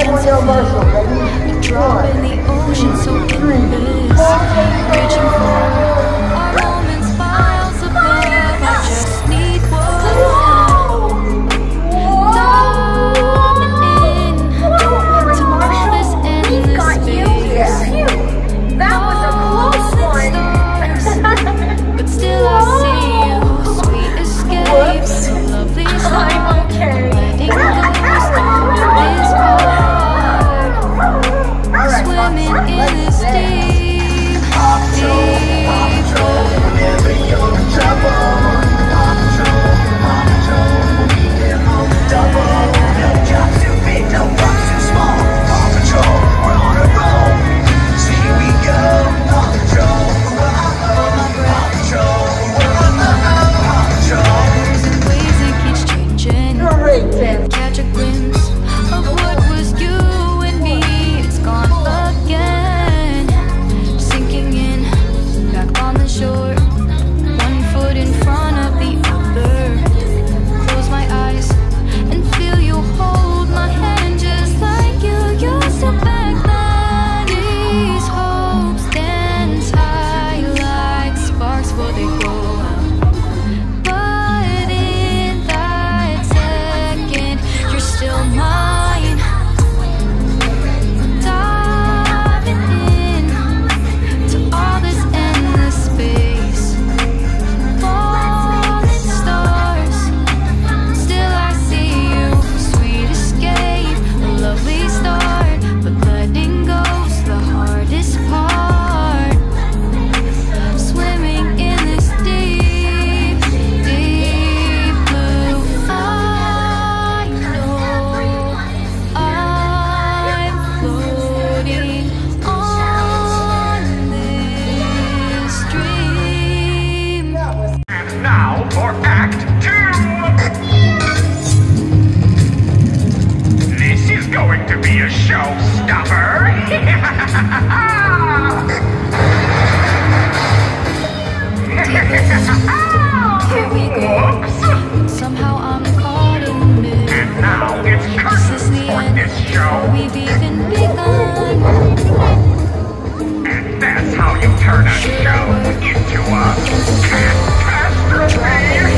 Edwin L. Marshall. We've even begun. And that's how you turn a show into a catastrophe.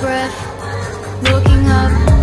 breath, looking up.